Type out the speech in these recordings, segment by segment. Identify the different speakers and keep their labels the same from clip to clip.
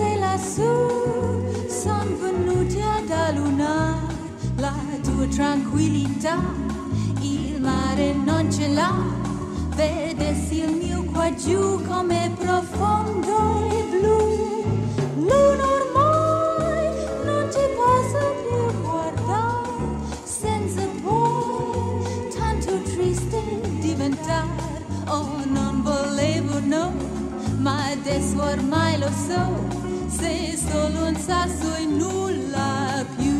Speaker 1: sei lassù, son venuta da luna, la tua tranquillità, il mare non ce l'ha, vedessi il mio qua giù come profondo e blu, luna ormai non ti posso più guardare, senza poi tanto triste diventare, oh non volevo no, ma adesso ormai lo so sei solo un sasso e nulla più.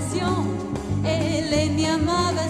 Speaker 1: ocasión, Elenia amaba